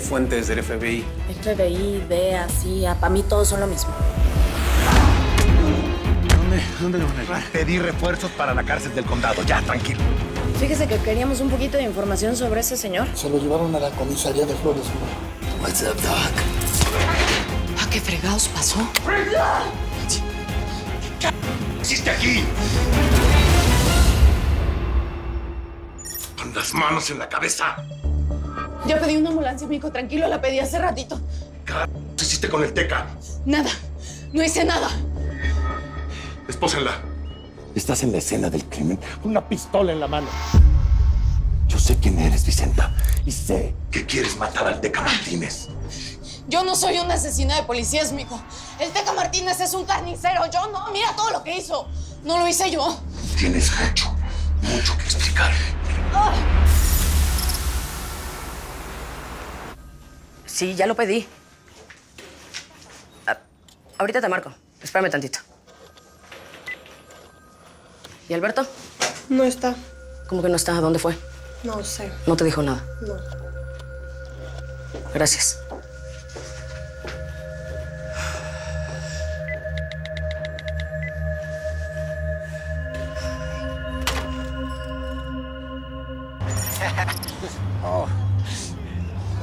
Fuentes del FBI. FBI, DEA, CIA, para mí todos son lo mismo. ¿Dónde, dónde lo van a llevar? Pedí refuerzos para la cárcel del condado. Ya, tranquilo. Fíjese que queríamos un poquito de información sobre ese señor. Se lo llevaron a la comisaría de Flores. What's up, Doc? ¿A qué fregados pasó? ¿Qué hiciste aquí? Con las manos en la cabeza. Ya pedí una ambulancia, mijo. Tranquilo, la pedí hace ratito. ¿Qué hiciste con el Teca? Nada. No hice nada. Espósenla. Estás en la escena del crimen con una pistola en la mano. Yo sé quién eres, Vicenta. Y sé que quieres matar al Teca Martínez. Yo no soy una asesina de policías, mijo. El Teca Martínez es un carnicero. Yo no. Mira todo lo que hizo. No lo hice yo. Tienes mucho, mucho que explicar. Ah. Sí, ya lo pedí. Ah, ahorita te marco. Espérame tantito. ¿Y Alberto? No está. ¿Cómo que no está? ¿Dónde fue? No sé. No te dijo nada. No. Gracias.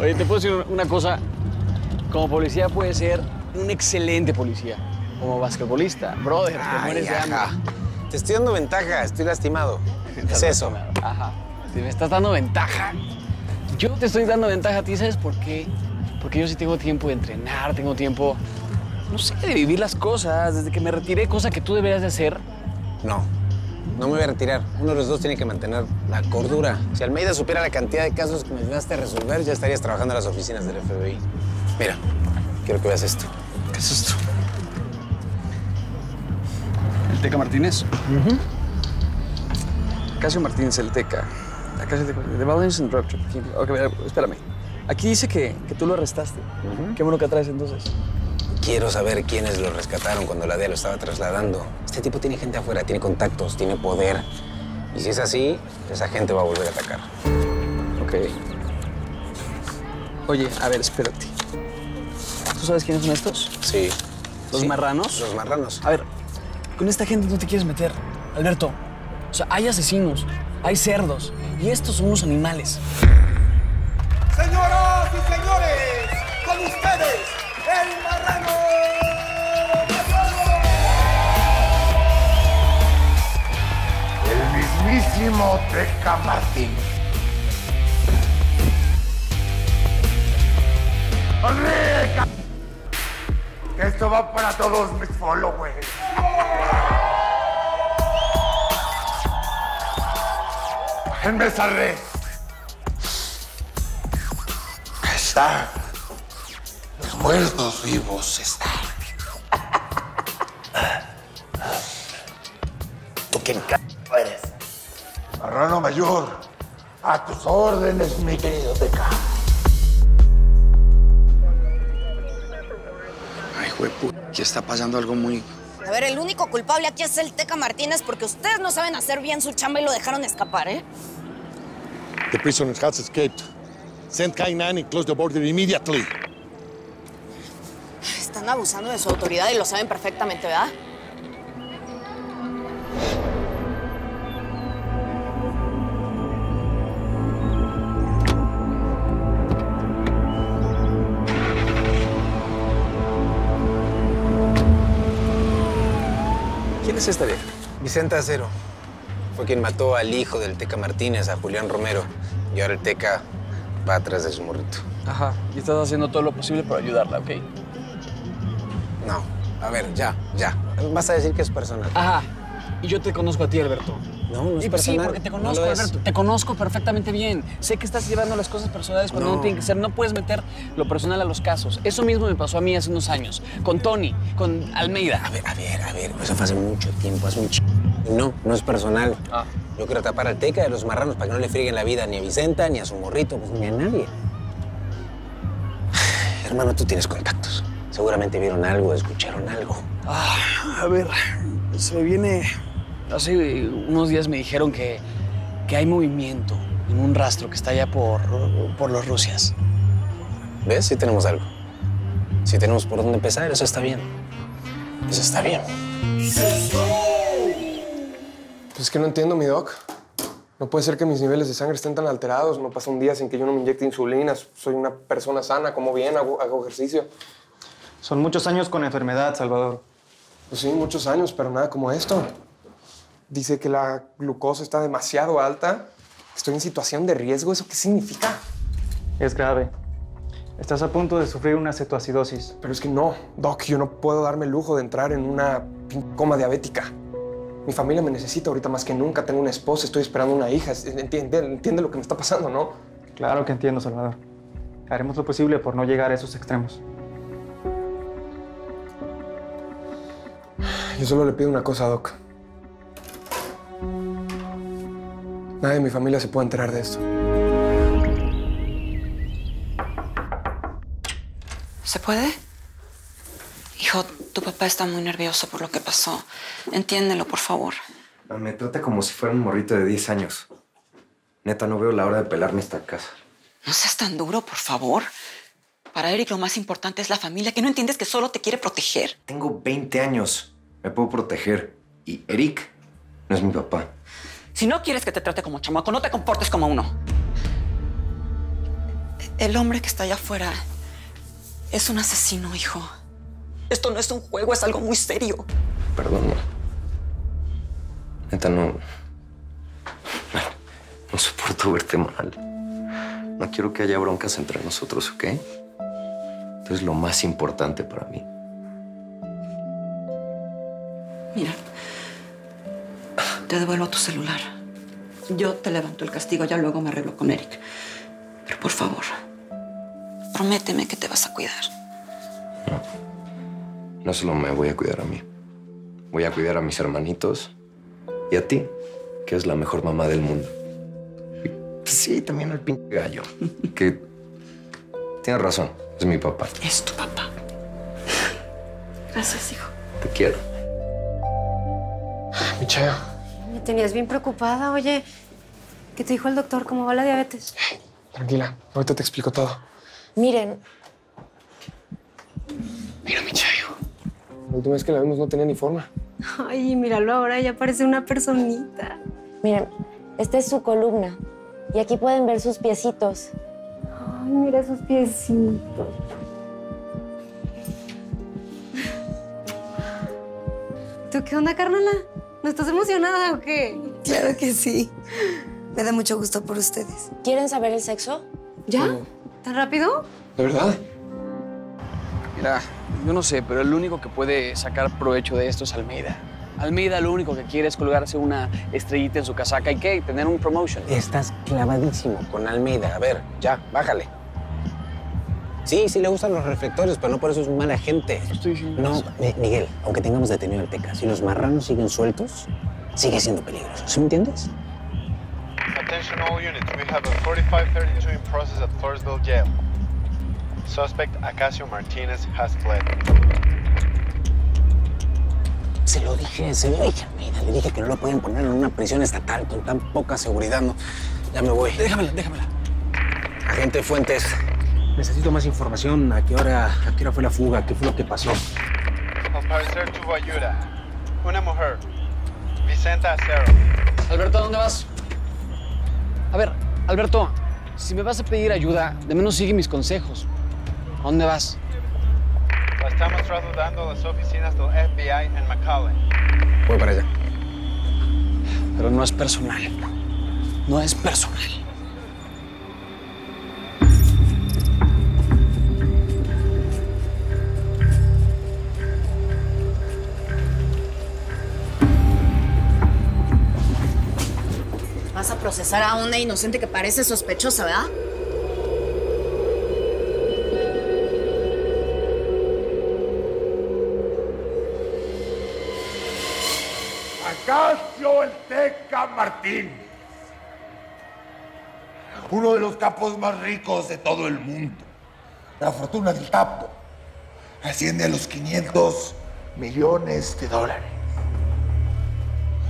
Oye, te puedo decir una cosa. Como policía puede ser un excelente policía. Como basquetbolista, brother, te mueres de hambre. Te estoy dando ventaja, estoy lastimado. Es eso. Ajá. Si me estás dando ventaja. Yo te estoy dando ventaja a ti, ¿sabes por qué? Porque yo sí tengo tiempo de entrenar, tengo tiempo, no sé, de vivir las cosas. Desde que me retiré, cosa que tú deberías de hacer. No, no me voy a retirar. Uno de los dos tiene que mantener la cordura. Si Almeida supiera la cantidad de casos que me ayudaste a resolver, ya estarías trabajando en las oficinas del FBI. Mira, quiero que veas esto. ¿Qué es esto? ¿El Teca Martínez? Casio Martínez, el Teca. Casio de, de Violence and Trafficking. Ok, espérame. Aquí dice que, que tú lo arrestaste. Qué bueno que traes entonces. Quiero saber quiénes lo rescataron cuando la DEA lo estaba trasladando. Este tipo tiene gente afuera, tiene contactos, tiene poder. Y si es así, esa gente va a volver a atacar. Ok. Oye, a ver, espérate. ¿Tú sabes quiénes son estos? Sí. ¿Los Sí, marranos? Los marranos. A ver, con esta gente no te quieres meter, Alberto. O sea, hay asesinos, hay cerdos, y estos son unos animales. Señoras y señores, mismísimo Teca Martín. ¡Sonríe, ca- Que esto va para todos mis followers. Bájenme esa red. Está. Los muertos vivos están. ¿Tú? Marrano mayor, a tus órdenes, mi querido Teca. Ay, juepu, aquí está pasando algo muy... A ver, el único culpable aquí es el Teca Martínez porque ustedes no saben hacer bien su chamba y lo dejaron escapar, ¿eh? The prisoner has escaped. Send K9 and close the border immediately. Están abusando de su autoridad y lo saben perfectamente, ¿verdad? Es esta vieja? Vicenta Acero. Fue quien mató al hijo del Teca Martínez, a Julián Romero. Y ahora el Teca va atrás de su morrito. Ajá, y estás haciendo todo lo posible para ayudarla, ¿ok? No, a ver, ya, ya. Vas a decir que es personal. Ajá, y yo te conozco a ti, Alberto. No, no es Y pues personal. Sí, porque te No conozco, es. Alberto. Te conozco perfectamente bien. Sé que estás llevando las cosas personales cuando no. No. tienen que ser. No puedes meter lo personal a los casos. Eso mismo me pasó a mí hace unos años. Con Tony, con Almeida. A ver, a ver, a ver. Eso fue hace mucho tiempo, hace un ch... No, no es personal. Ah. Yo quiero tapar al Teca de los marranos para que no le frieguen la vida ni a Vicenta, ni a su morrito, pues, ni a nadie. Hermano, tú tienes contactos. Seguramente vieron algo, escucharon algo. Ah, a ver, se me viene. Hace unos días me dijeron que, que hay movimiento en un rastro que está allá por, por los Rusias. ¿Ves? Sí tenemos algo. Si tenemos por dónde empezar, eso está bien. Eso está bien. Pues es que no entiendo, mi doc. No puede ser que mis niveles de sangre estén tan alterados. No pasa un día sin que yo no me inyecte insulina. Soy una persona sana, como bien, hago, hago ejercicio. Son muchos años con enfermedad, Salvador. Pues sí, muchos años, pero nada como esto. Dice que la glucosa está demasiado alta. Estoy en situación de riesgo. ¿Eso qué significa? Es grave. Estás a punto de sufrir una cetoacidosis. Pero es que no, Doc, yo no puedo darme el lujo de entrar en una coma diabética. Mi familia me necesita ahorita más que nunca. Tengo una esposa, estoy esperando una hija. Entiende, entiende lo que me está pasando, ¿no? Claro que entiendo, Salvador. Haremos lo posible por no llegar a esos extremos. Yo solo le pido una cosa, Doc. Nadie de mi familia se puede enterar de esto. ¿Se puede? Hijo, tu papá está muy nervioso por lo que pasó. Entiéndelo, por favor. Me trata como si fuera un morrito de 10 años. Neta, no veo la hora de pelarme esta casa. No seas tan duro, por favor. Para Eric lo más importante es la familia, que no entiendes que solo te quiere proteger. Tengo 20 años. Me puedo proteger. Y Eric no es mi papá. Si no quieres que te trate como chamaco, no te comportes como uno. El hombre que está allá afuera es un asesino, hijo. Esto no es un juego, es algo muy serio. Perdón, no. Neta, no. No soporto verte mal. No quiero que haya broncas entre nosotros, ¿ok? Esto es lo más importante para mí. Mira, te devuelvo tu celular. Yo te levanto el castigo, ya luego me arreglo con Eric. Pero por favor, prométeme que te vas a cuidar. No solo me voy a cuidar a mí. Voy a cuidar a mis hermanitos y a ti, que es la mejor mamá del mundo. Sí, también al pinche gallo. Que tienes razón, es mi papá. Es tu papá. Gracias, hijo. Te quiero. Michelle, tenías bien preocupada. Oye, ¿qué te dijo el doctor? ¿Cómo va la diabetes? tranquila. Ahorita te explico todo. Miren, Mira, Michelle. La última vez que la vimos no tenía ni forma. Ay, míralo ahora, ya parece una personita. miren, esta es su columna. Y aquí pueden ver sus piecitos. Ay, mira esos piecitos. ¿Tú qué onda, carnala? ¿No estás emocionada o qué? Claro que sí. Me da mucho gusto por ustedes. ¿Quieren saber el sexo? ¿Ya? ¿Tan rápido? ¿De verdad? Mira, yo no sé, pero el único que puede sacar provecho de esto es Almeida. Almeida lo único que quiere es colgarse una estrellita en su casaca y qué, tener un promotion. Estás clavadísimo con Almeida. A ver, ya, bájale. Sí, sí le gustan los reflectores, pero no por eso es mala gente. No, Mi- Miguel, aunque tengamos detenido al Teca, si los marranos siguen sueltos, sigue siendo peligroso. ¿Sí me entiendes? Attention all units, we have a 4532 in process at Floresville Jail. Suspect Acacio Martinez has fled. Se lo dije, se lo dije a Almeida. Le dije que no lo pueden poner en una prisión estatal con tan poca seguridad. No, ya me voy. Déjamela, déjamela. Agente Fuentes, necesito más información. ¿A qué hora, a qué hora fue la fuga? ¿Qué fue lo que pasó? Al parecer tuvo ayuda. Una mujer, Vicenta Acero. Alberto, ¿a dónde vas? A ver, Alberto, si me vas a pedir ayuda, de menos sigue mis consejos. ¿A dónde vas? La estamos trasladando a las oficinas del FBI en McAllen. Voy para allá. Pero no es personal. No es personal. Procesar a una inocente que parece sospechosa, ¿verdad? Acacio el Teca. Uno de los capos más ricos de todo el mundo. La fortuna del capo asciende a los 500 millones de dólares.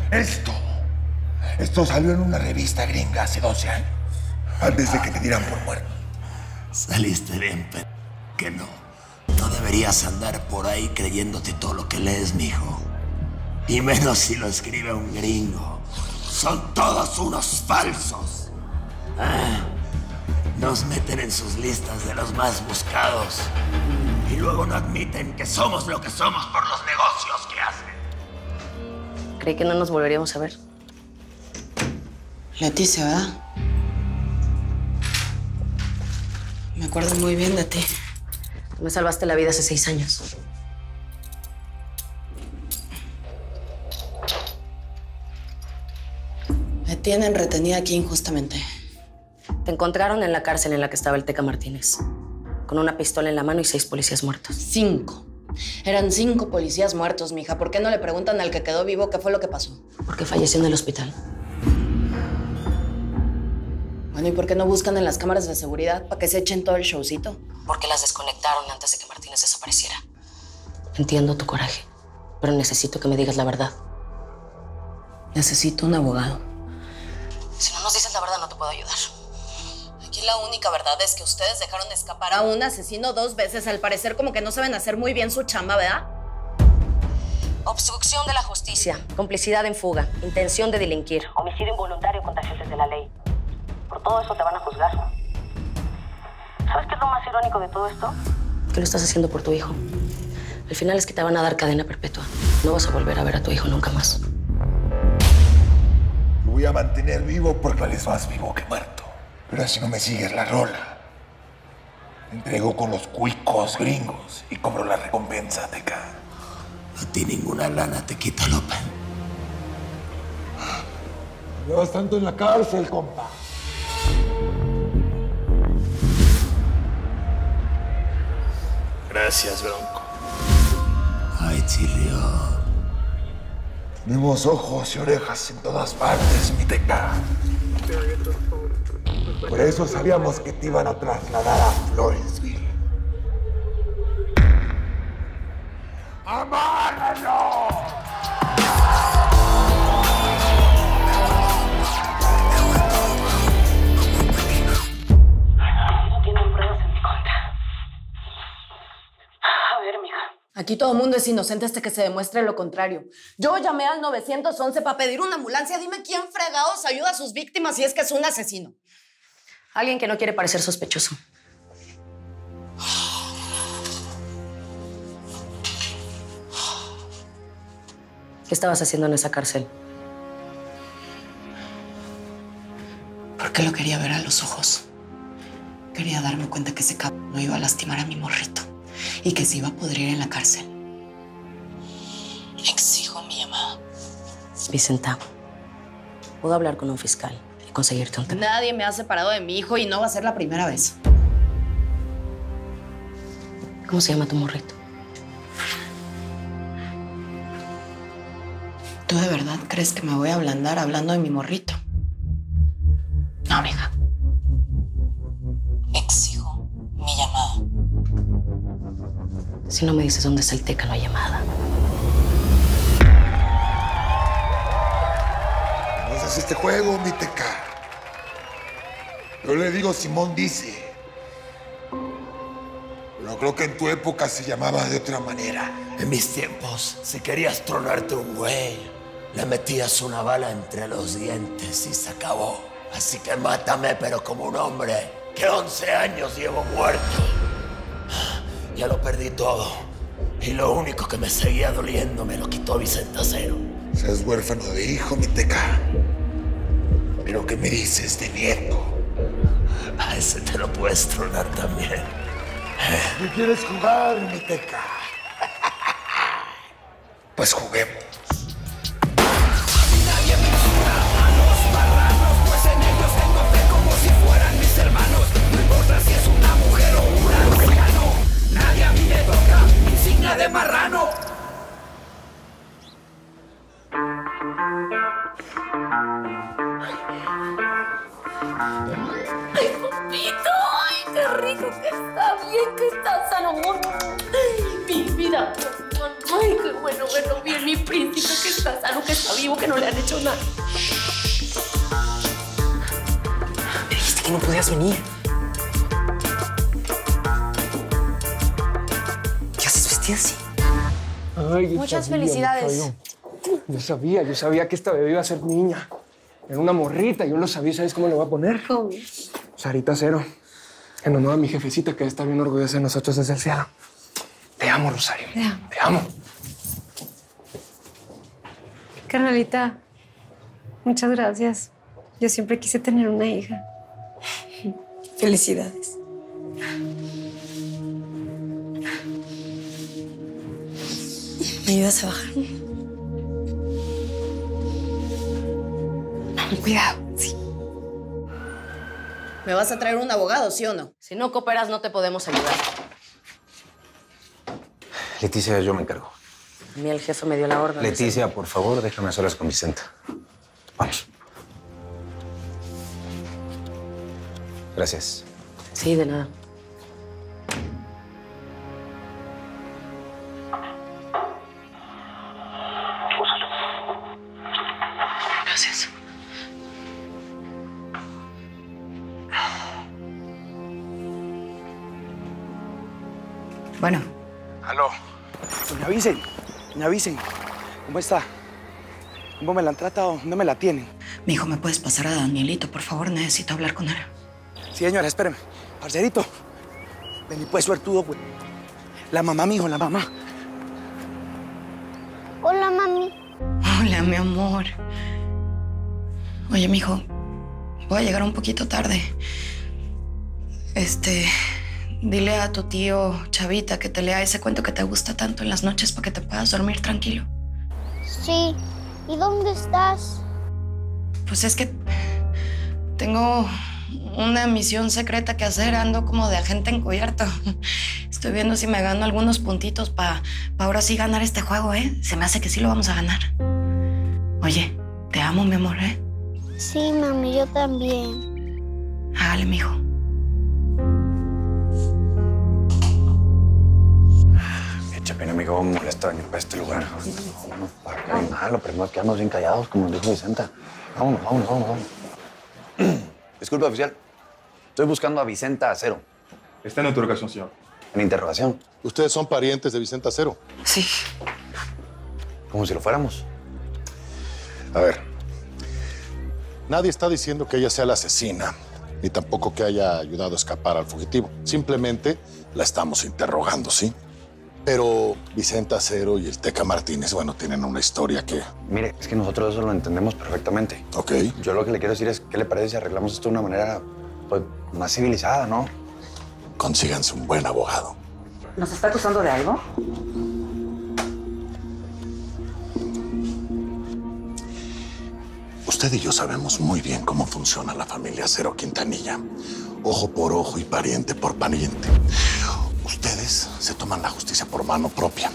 Esto, esto salió en una revista gringa hace 12 años, antes de que te dieran por muerto. Saliste bien, pe... que no. No deberías andar por ahí creyéndote todo lo que lees, mijo. Y menos si lo escribe un gringo. Son todos unos falsos. Ah, nos meten en sus listas de los más buscados. Y luego no admiten que somos lo que somos por los negocios que hacen. Creí que no nos volveríamos a ver. Leticia, ¿verdad? Me acuerdo muy bien de ti. Me salvaste la vida hace seis años. Me tienen retenida aquí injustamente. Te encontraron en la cárcel en la que estaba el Teca Martínez. Con una pistola en la mano y seis policías muertos. Cinco. Eran cinco policías muertos, mija. ¿Por qué no le preguntan al que quedó vivo qué fue lo que pasó? Porque falleció en el hospital. Bueno, ¿y por qué no buscan en las cámaras de seguridad para que se echen todo el showcito? Porque las desconectaron antes de que Martínez desapareciera. Entiendo tu coraje, pero necesito que me digas la verdad. Necesito un abogado. Si no nos dices la verdad, no te puedo ayudar. Aquí la única verdad es que ustedes dejaron de escapar a un asesino dos veces. Al parecer, como que no saben hacer muy bien su chamba, ¿verdad? Obstrucción de la justicia, complicidad en fuga, intención de delinquir, homicidio involuntario contra jefes de la ley. Todo eso te van a juzgar. ¿Sabes qué es lo más irónico de todo esto? Que lo estás haciendo por tu hijo. El final es que te van a dar cadena perpetua. No vas a volver a ver a tu hijo nunca más. Lo voy a mantener vivo porque es más vivo que muerto. Pero si no me sigues la rola, entrego con los cuicos gringos y cobro la recompensa, Teca. A ti ninguna lana te quita, López. Llevas tanto en la cárcel, compa. Gracias, Bronco. Ay, Chilio. Tenemos ojos y orejas en todas partes, mi teca. Por eso sabíamos que te iban a trasladar a Floresville. ¡Amárralo! Aquí todo el mundo es inocente hasta que se demuestre lo contrario. Yo llamé al 911 para pedir una ambulancia. Dime quién fregados ayuda a sus víctimas si es que es un asesino. Alguien que no quiere parecer sospechoso. ¿Qué estabas haciendo en esa cárcel? Porque lo quería ver a los ojos. Quería darme cuenta que ese cabrón no iba a lastimar a mi morrito y que se iba a pudrir en la cárcel. Exijo mi llamada. Vicenta, puedo hablar con un fiscal y conseguirte un trabajo. Nadie me ha separado de mi hijo y no va a ser la primera vez. ¿Cómo se llama tu morrito? ¿Tú de verdad crees que me voy a ablandar hablando de mi morrito? No, mija. Exijo Si no me dices dónde está el teca, no hay llamada. No haces este juego, mi teca. Yo le digo Simón dice. Pero creo que en tu época se llamaba de otra manera. En mis tiempos, si querías tronarte un güey, le metías una bala entre los dientes y se acabó. Así que mátame, pero como un hombre que 11 años llevo muerto. Ya lo perdí todo. Y lo único que me seguía doliendo me lo quitó Vicente Acero. Seas huérfano de hijo, mi teca. Pero ¿qué me dices de nieto? A ese te lo puedes tronar también. ¿Qué quieres jugar, mi teca? Pues juguemos. De marrano. Ay, papito, ay, qué rico que está bien, que está sano. Ay, Mi vida, ay, qué bueno verlo bien, mi príncipe, que está sano, que está vivo, que no le han hecho nada. Me dijiste que no podías venir. Vestida así? Ay, Muchas sabía, felicidades. Yo, yo sabía, yo sabía que esta bebé iba a ser niña. Era una morrita, yo lo sabía. ¿Sabes cómo le voy a poner? ¿Cómo? Sarita Cero. En honor a mi jefecita que está bien orgullosa de nosotros desde el cielo. Te amo, Rosario. Te amo. Te amo. Carnalita, muchas gracias. Yo siempre quise tener una hija. Felicidades. ¿Me ayudas a bajar? Cuidado, sí. ¿Me vas a traer un abogado, sí o no? Si no cooperas, no te podemos ayudar. Leticia, yo me encargo. A mí el jefe me dio la orden. de Leticia, por favor, déjame a solas con Vicenta. Vamos. Gracias. Sí, de nada. Bueno, Aló. Me avisen, me avisen. ¿Cómo está? ¿Cómo me la han tratado? ¿Dónde me la tienen? mi hijo, ¿me puedes pasar a Danielito? Por favor, necesito hablar con él. Sí, señora, espéreme. Parcerito. Vení, pues, suertudo, güey. La mamá, mijo, la mamá. Hola, mami. Hola, mi amor. Oye, mijo, voy a llegar un poquito tarde. Este, dile a tu tío Chavita que te lea ese cuento que te gusta tanto en las noches para que te puedas dormir tranquilo. Sí. ¿Y dónde estás? Pues es que tengo una misión secreta que hacer. Ando como de agente encubierto. Estoy viendo si me gano algunos puntitos para ahora sí ganar este juego, ¿eh? Se me hace que sí lo vamos a ganar. Oye, te amo, mi amor, ¿eh? Sí, mami, yo también. Hágale, mijo. Pena, amigo, me molesta venir para este lugar. No, no, para qué malo, pero nos quedamos bien callados, como nos dijo Vicenta. Vámonos, vámonos, vámonos, vámonos. Disculpe, oficial. Estoy buscando a Vicenta Acero. Está en interrogación, señor. ¿En interrogación? ¿Ustedes son parientes de Vicente Acero? Sí. Como si lo fuéramos. A ver. Nadie está diciendo que ella sea la asesina, ni tampoco que haya ayudado a escapar al fugitivo. Simplemente la estamos interrogando, ¿sí? Pero Vicente Acero y el Teca Martínez, bueno, tienen una historia que... Mire, es que nosotros eso lo entendemos perfectamente. Ok. Yo lo que le quiero decir es, ¿qué le parece si arreglamos esto de una manera pues, más civilizada, no? Consíganse un buen abogado. ¿Nos está acusando de algo? Usted y yo sabemos muy bien cómo funciona la familia Acero Quintanilla. Ojo por ojo y pariente por pariente. Ustedes se toman la justicia por mano propia.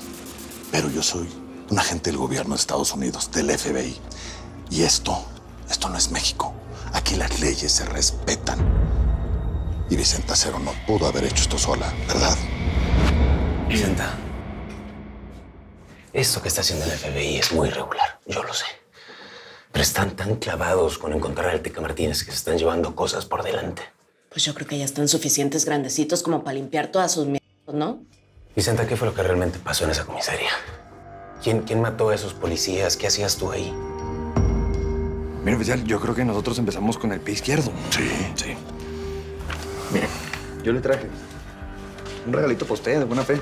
Pero yo soy un agente del gobierno de Estados Unidos, del FBI. Y esto, esto no es México. Aquí las leyes se respetan. Y Vicenta Acero no pudo haber hecho esto sola, ¿verdad? Vicenta, esto que está haciendo el FBI es muy irregular, yo lo sé. Pero están tan clavados con encontrar al Teca Martínez que se están llevando cosas por delante. Pues yo creo que ya están suficientes grandecitos como para limpiar todas sus mierdas, ¿no? Vicenta, ¿qué fue lo que realmente pasó en esa comisaría? ¿Quién, quién mató a esos policías? ¿Qué hacías tú ahí? Mira, oficial, yo creo que nosotros empezamos con el pie izquierdo. Sí. Sí. Mire, yo le traje un regalito para usted de buena fe.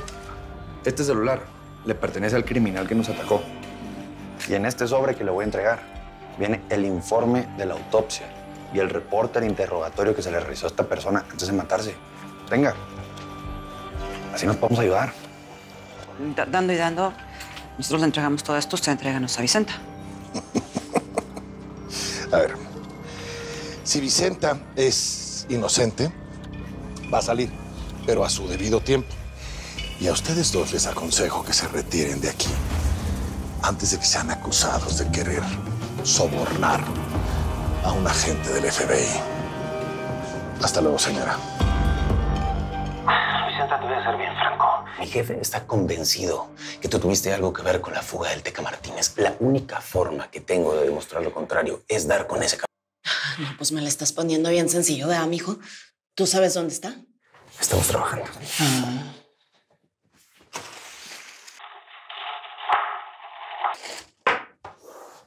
Este celular le pertenece al criminal que nos atacó. Y en este sobre que le voy a entregar viene el informe de la autopsia y el reporte del interrogatorio que se le realizó a esta persona antes de matarse. Venga. Así nos podemos ayudar. Da- Dando y dando, nosotros le entregamos todo esto, usted entréganos a Vicenta. A ver, si Vicenta es inocente, va a salir, pero a su debido tiempo. Y a ustedes dos les aconsejo que se retiren de aquí antes de que sean acusados de querer sobornar a un agente del FBI. Hasta luego, señora. Vicenta, te voy a ser bien franco. Mi jefe está convencido que tú tuviste algo que ver con la fuga del Teca Martínez. La única forma que tengo de demostrar lo contrario es dar con ese cabrón. No, pues me la estás poniendo bien sencillo, ¿verdad, mijo? ¿Tú sabes dónde está? Estamos trabajando.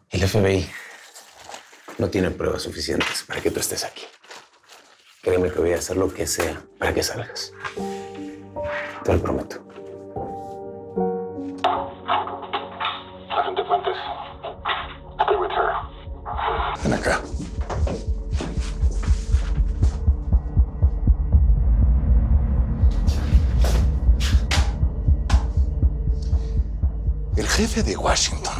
El FBI no tiene pruebas suficientes para que tú estés aquí. Créeme que voy a hacer lo que sea para que salgas. Te lo prometo. Agente Fuentes. Stay with her. Ven acá. El jefe de Washington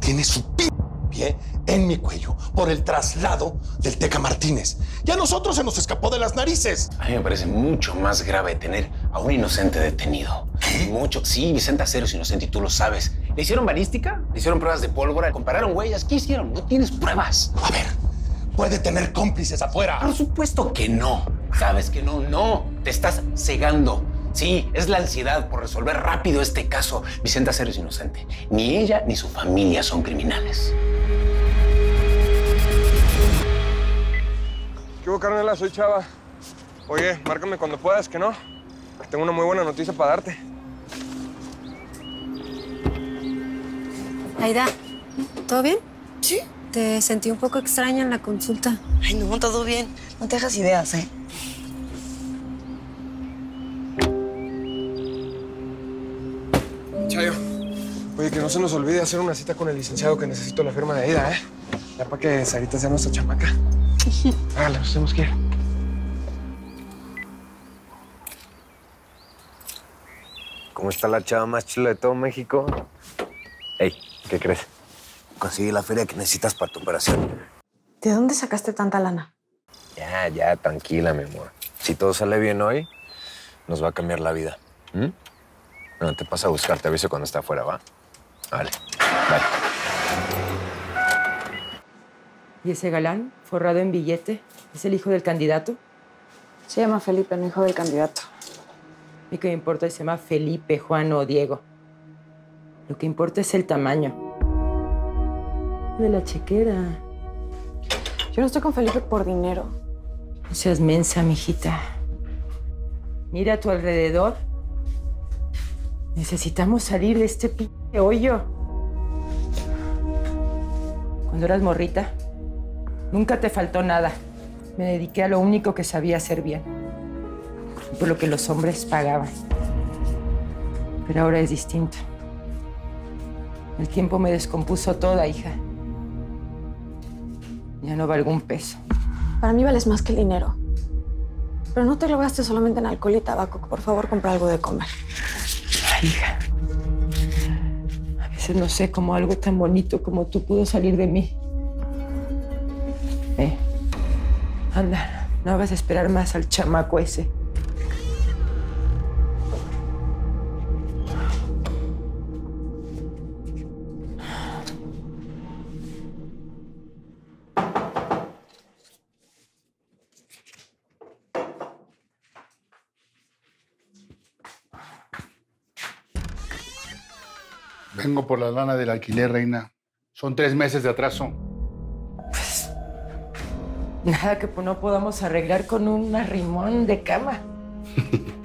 tiene su pi- pie en mi cuello por el traslado del Teca Martínez. Y a nosotros se nos escapó de las narices. A mí me parece mucho más grave tener a un inocente detenido. Mucho. Sí, Vicente Acero es inocente y tú lo sabes. ¿Le hicieron balística? ¿Le hicieron pruebas de pólvora? ¿Compararon huellas? ¿Qué hicieron? No tienes pruebas. A ver, puede tener cómplices afuera. Por supuesto que no. Sabes que no, no. Te estás cegando. Sí, es la ansiedad por resolver rápido este caso. Vicente Acero es inocente. Ni ella ni su familia son criminales. ¿Qué hubo, carnala? Soy Chava. Oye, márcame cuando puedas, que no. Tengo una muy buena noticia para darte. Aida, ¿todo bien? Sí. Te sentí un poco extraña en la consulta. Ay, no, todo bien. No te hagas ideas, ¿eh? Chayo. Oye, que no se nos olvide hacer una cita con el licenciado que necesito la firma de Aida, ¿eh? Ya para que Sarita sea nuestra chamaca. Hágale, nos tenemos que ir. ¿Cómo está la chava más chula de todo México? Ey, ¿qué crees? Conseguí la feria que necesitas para tu operación. ¿De dónde sacaste tanta lana? Ya, ya, tranquila, mi amor. Si todo sale bien hoy, nos va a cambiar la vida. ¿Mm? No, te pasa a buscar, te aviso cuando esté afuera, ¿va? Vale, vale. ¿Y ese galán, forrado en billete, es el hijo del candidato? Se llama Felipe, no hijo del candidato. ¿Y qué me importa si se llama Felipe, Juan o Diego? Lo que importa es el tamaño. De la chequera. Yo no estoy con Felipe por dinero. No seas mensa, mijita. Mira a tu alrededor. Necesitamos salir de este pinche hoyo. Cuando eras morrita, nunca te faltó nada. Me dediqué a lo único que sabía hacer bien. Por lo que los hombres pagaban. Pero ahora es distinto. El tiempo me descompuso toda, hija. Ya no valgo un peso. Para mí vales más que el dinero. Pero no te lo gastes solamente en alcohol y tabaco. Por favor, compra algo de comer. Ay, hija. A veces no sé cómo algo tan bonito como tú pudo salir de mí. Eh, anda, no vas a esperar más al chamaco ese. Vengo por la lana del alquiler, reina. Son tres meses de atraso. Nada que no podamos arreglar con un arrimón de cama.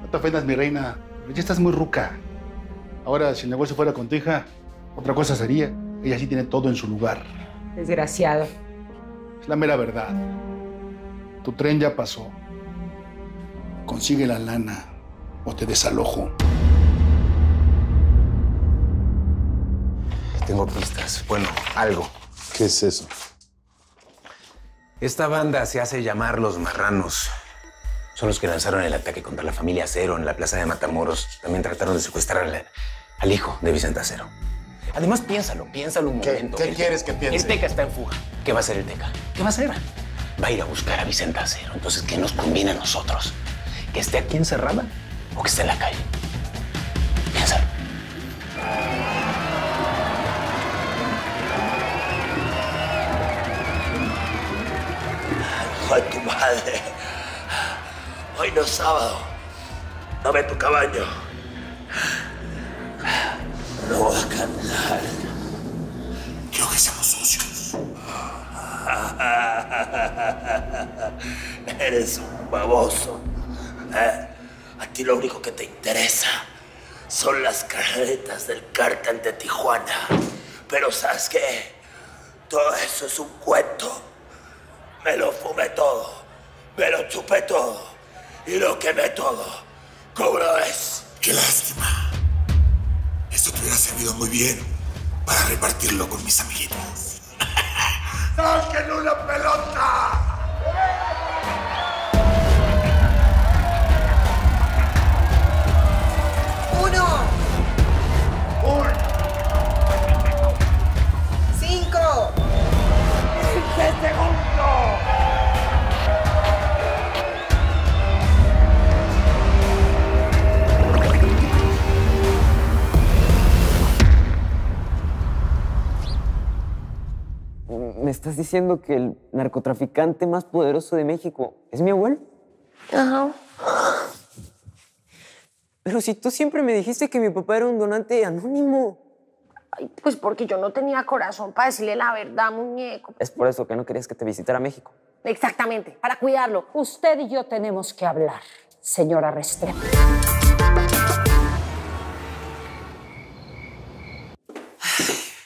No te ofendas, mi reina. Ya estás muy ruca. Ahora, si el negocio fuera con tu hija, otra cosa sería. Ella sí tiene todo en su lugar. Desgraciado. Es la mera verdad. Tu tren ya pasó. Consigue la lana o te desalojo. Tengo pistas. Bueno, algo. ¿Qué es eso? Esta banda se hace llamar Los Marranos. Son los que lanzaron el ataque contra la familia Acero en la plaza de Matamoros. También trataron de secuestrar al, al hijo de Vicente Acero. Además, piénsalo, piénsalo un momento. qué El- quieres que piense? El Teca está en fuga. ¿Qué va a hacer el Teca? ¿Qué va a hacer? Va a ir a buscar a Vicente Acero. Entonces, ¿qué nos conviene a nosotros? ¿Que esté aquí encerrada o que esté en la calle? Tu madre. Hoy no es sábado. Dame tu caballo. No voy a cantar. Quiero que seamos socios. Eres un baboso. ¿eh? A ti lo único que te interesa son las carretas del cártel de Tijuana. Pero ¿sabes qué? Todo eso es un cuento. Me lo fumé todo. Me lo chupé todo. Y lo quemé todo. ¿Cómo es? Qué lástima. Esto te hubiera servido muy bien para repartirlo con mis amiguitos. ¡Saquen una pelota! Uno. Estás diciendo que el narcotraficante más poderoso de México es mi abuelo? Ajá. Pero si tú siempre me dijiste que mi papá era un donante anónimo. Ay, pues porque yo no tenía corazón para decirle la verdad, muñeco. Es por eso que no querías que te visitara México. Exactamente, para cuidarlo. Usted y yo tenemos que hablar, señora Restrepo.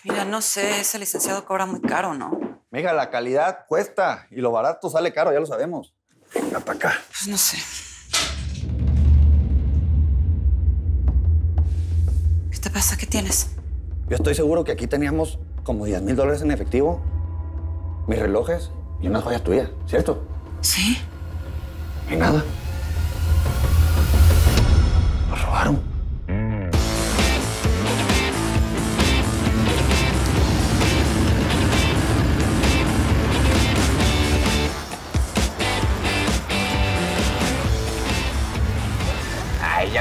Mira, no sé, ese licenciado cobra muy caro, ¿no? Mija, la calidad cuesta y lo barato sale caro, ya lo sabemos. Venga para acá. Pues no sé. ¿Qué te pasa? ¿Qué tienes? Yo estoy seguro que aquí teníamos como 10 mil dólares en efectivo, mis relojes y unas joyas tuyas, ¿cierto? Sí. Y nada. Nos robaron.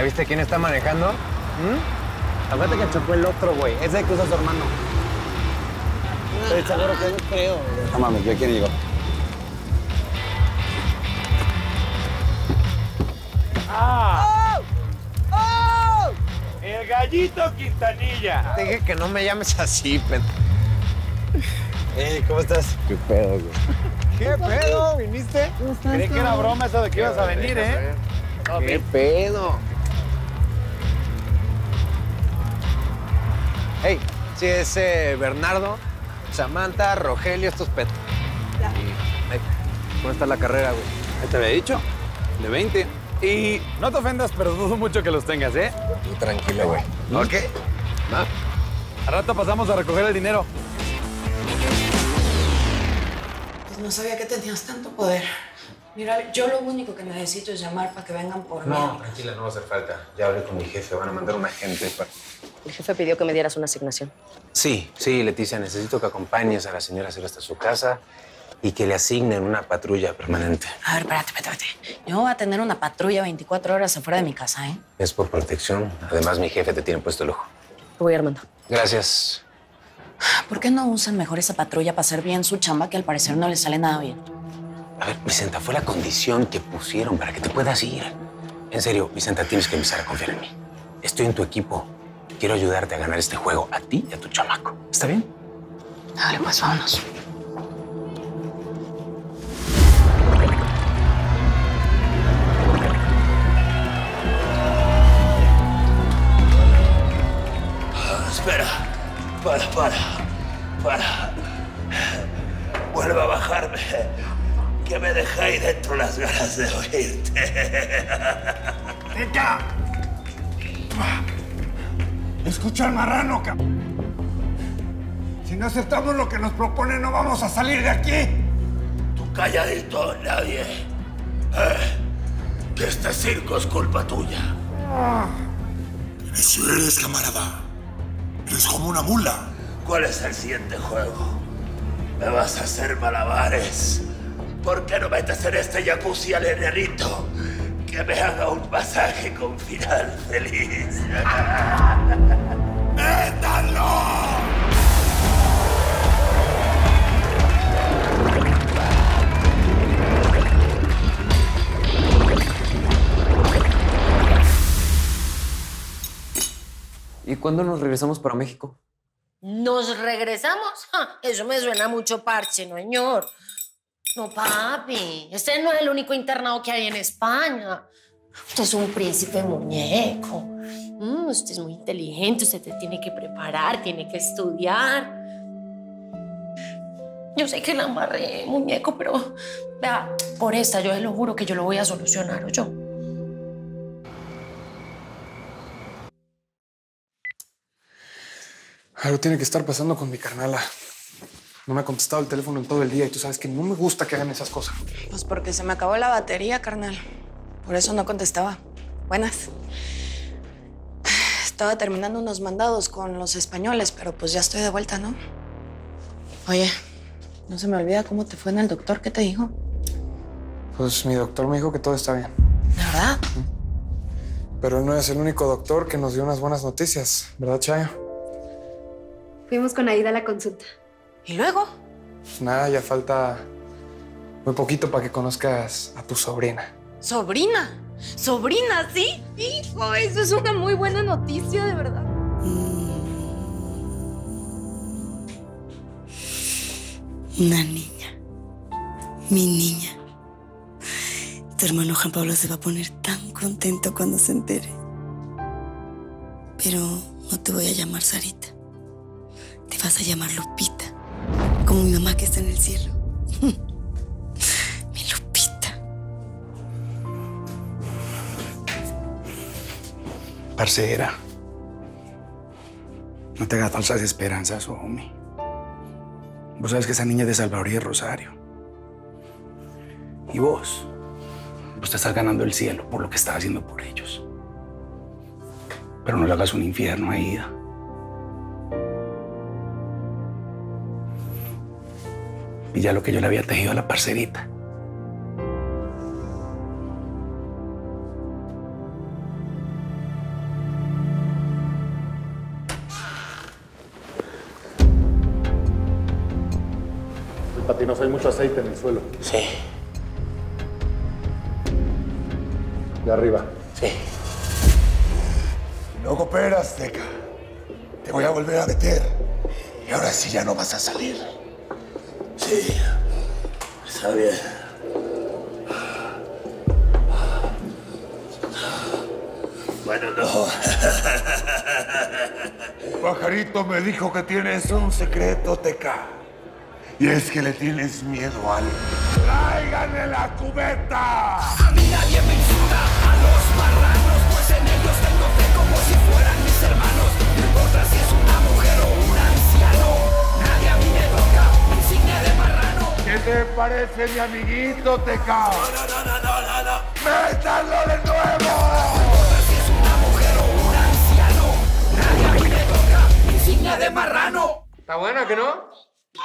Viste quién está manejando? ¿Mm? Acuérdate que chocó el otro, güey. Ese que usa su hermano. Estoy seguro que no creo. No mames, ¿de quién llegó? ¡Ah! ¡Oh! El gallito Quintanilla. Te dije que no me llames así, pen. Ey, ¿cómo estás? ¿Qué pedo, güey? ¿Qué pedo? ¿Viniste? Creí que era broma eso de que ibas a venir, ¿eh? ¿Qué pedo? Sí, es eh, Bernardo, Samantha, Rogelio, estos pet. Ay, ¿Cómo está la carrera, güey? Ahí te había dicho. De 20. Y no te ofendas, pero dudo mucho que los tengas, ¿eh? Tranquilo, güey. ¿Ok? Va. Al rato pasamos a recoger el dinero. Pues no sabía que tenías tanto poder. Mira, yo lo único que necesito es llamar para que vengan por mí. No, tranquila, no va a hacer falta. Ya hablé con mi jefe, van a mandar un agente para... El jefe pidió que me dieras una asignación. Sí, sí, Leticia, necesito que acompañes a la señora Cero hasta su casa y que le asignen una patrulla permanente. A ver, espérate, espérate. Yo voy a tener una patrulla 24 horas afuera de mi casa, ¿eh? Es por protección. Además, mi jefe te tiene puesto el ojo. Voy, Armando. Gracias. ¿Por qué no usan mejor esa patrulla para hacer bien su chamba que al parecer no le sale nada bien? A ver, Vicenta, fue la condición que pusieron para que te puedas ir. En serio, Vicenta, tienes que empezar a confiar en mí. Estoy en tu equipo. Quiero ayudarte a ganar este juego, a ti y a tu chamaco. ¿Está bien? Dale, pues vámonos. Ah, espera. Para, para. Para. Vuelve a bajarme. Que me ahí dentro las ganas de oírte. ¡Venga! Escucha al marrano. Si no aceptamos lo que nos propone, no vamos a salir de aquí. Tú calladito, nadie. Eh, que este circo es culpa tuya. Eso eres, camarada. Eres como una mula. ¿Cuál es el siguiente juego? ¿Me vas a hacer malabares? ¿Por qué no metes en este jacuzzi al enanito? Que me haga un masaje con final feliz. ¡Métalo! ¿Y cuándo nos regresamos para México? ¿Nos regresamos? Ja, Eso me suena mucho parche, ¿no, señor? No, papi. Este no es el único internado que hay en España. Usted es un príncipe muñeco. Mm, usted es muy inteligente, usted te tiene que preparar, tiene que estudiar. Yo sé que la amarré, muñeco, pero vea, por esta yo se lo juro que yo lo voy a solucionar, ¿o yo? Algo tiene que estar pasando con mi carnala. No me ha contestado el teléfono en todo el día y tú sabes que no me gusta que hagan esas cosas. Pues porque se me acabó la batería, carnal. Por eso no contestaba. Buenas. Estaba terminando unos mandados con los españoles, pero pues ya estoy de vuelta, ¿no? Oye, no se me olvida cómo te fue en el doctor. ¿Qué te dijo? Pues mi doctor me dijo que todo está bien. ¿De verdad? Pero él no es el único doctor que nos dio unas buenas noticias, ¿verdad, Chayo? Fuimos con Aida a la consulta. ¿Y luego? Pues nada, ya falta muy poquito para que conozcas a tu sobrina. ¿Sobrina? ¿Sobrina, sí? Hijo, eso es una muy buena noticia, de verdad. Una niña. Mi niña. Tu hermano Juan Pablo se va a poner tan contento cuando se entere. Pero no te voy a llamar Sarita. Te vas a llamar Lupita. Como mi mamá que está en el cielo. mi Lupita. Parcera. No te hagas falsas esperanzas, homie. Vos sabes que esa niña es de Salvador y de Rosario. Y vos, vos te estás ganando el cielo por lo que estás haciendo por ellos. Pero no le hagas un infierno a Ida. Y ya lo que yo le había tejido a la parcerita. El patinoso hay mucho aceite en el suelo. Sí. De arriba. Sí. Si no cooperas, Teca, te voy a volver a meter. Y ahora sí ya no vas a salir. Sí, está bien. Bueno, no. El pajarito me dijo que tienes un secreto, Teca. Y es que le tienes miedo a algo. ¡Tráiganle la cubeta! A mí nadie me parece mi amiguito, Teca? No, no, no, no, no, no. ¡Métanlo de nuevo! Es una mujer o un anciano, nadie a mí me toca, insignia de marrano. ¿Está buena que no?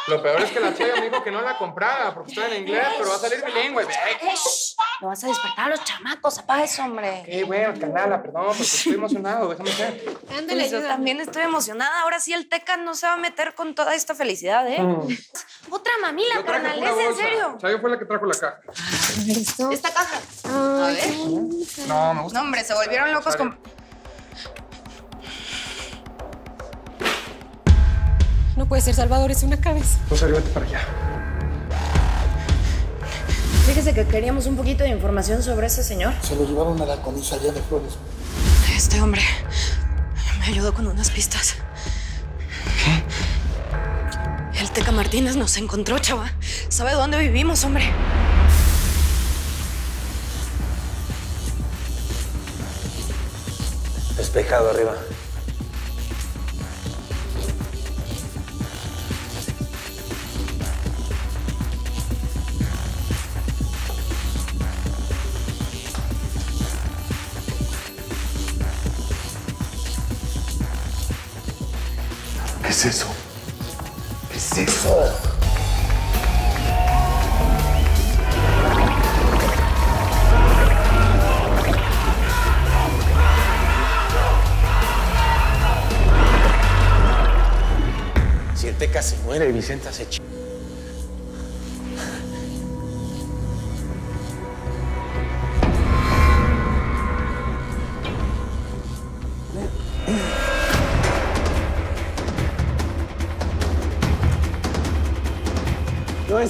Lo peor es que la chaya me dijo que no la comprara porque está en inglés, pero va a salir bilingüe. No vas a despertar a los chamacos, apaga eso, hombre. Qué bueno, canala, perdón, porque estoy emocionado, déjame ser. Ándale, yo también estoy emocionada. Ahora sí el Teca no se va a meter con toda esta felicidad, ¿eh? Mm. Otra mamila, Yo carnal, ¿es en serio? Chayo fue la que trajo la caja. Esta caja. A ver. No, me gusta. No, hombre, se volvieron locos con... No puede ser, Salvador, es una cabeza. Rosario, vete para allá. Fíjese que queríamos un poquito de información sobre ese señor. Se lo llevaron a la comisaría de Flores. Este hombre me ayudó con unas pistas. El Teca Martínez nos encontró, chava. ¿Sabe dónde vivimos, hombre? Despejado arriba. Es eso? ¿Qué es eso? Si el Teca se muere, el Vicente hace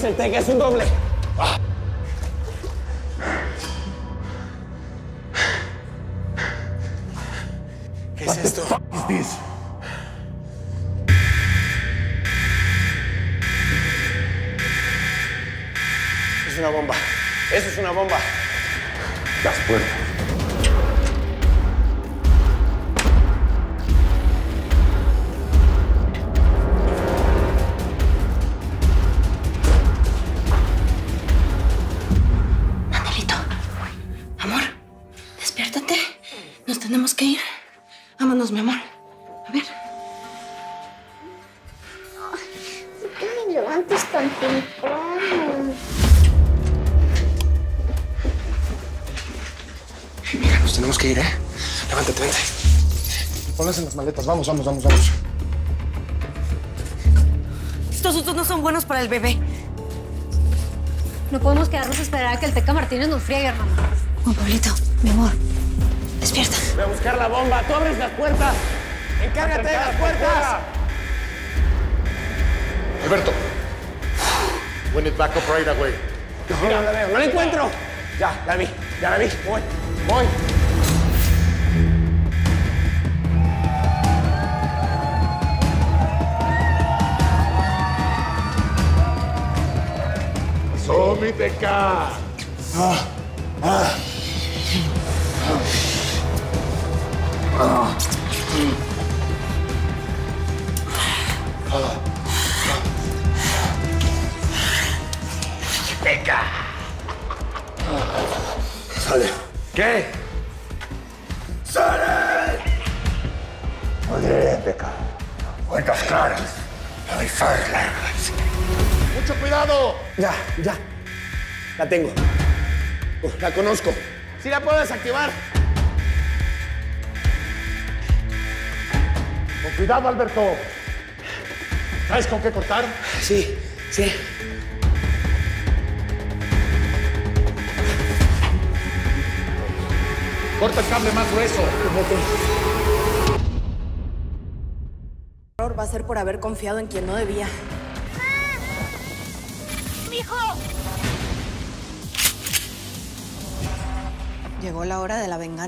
es acerté, que es un doble. ¿Qué es esto? Es una bomba. Eso es una bomba. Las puertas. Vamos, vamos, vamos, vamos. Estos sustos no son buenos para el bebé. No podemos quedarnos a esperar a que el Teca Martínez nos friegue, hermano. Juan Pablito, mi amor, despierta. Voy a buscar la bomba. Tú abres las puertas. Encárgate de las puertas. Alberto. We need backup right away. No, no la veo. No la encuentro. Ya, ya la vi. Ya la vi. Voy. Voy. Sómiteca. Ah, ah. Ah. Teca. Sale. ¿Qué? ¡Sale! Muy bien, Teca. Cuentas claras. Avisar largas. ¡Mucho cuidado! Ya, ya. La tengo. La conozco. Sí la puedo desactivar. Con cuidado, Alberto. ¿Sabes con qué cortar? Sí, sí. Corta el cable más grueso. error va a ser por haber confiado en quien no debía. Llegó la hora de la venganza.